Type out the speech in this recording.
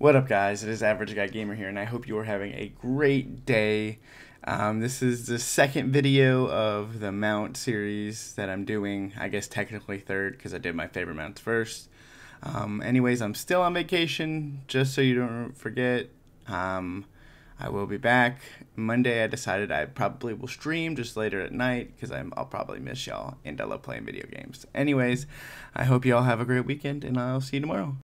What up, guys? It is Average Guy Gamer here, and I hope you are having a great day. Um, this is the second video of the mount series that I'm doing. I guess technically third because I did my favorite mounts first. Um, anyways, I'm still on vacation, just so you don't forget. Um, I will be back Monday. I decided I probably will stream just later at night because I'll probably miss y'all and I love playing video games. Anyways, I hope you all have a great weekend, and I'll see you tomorrow.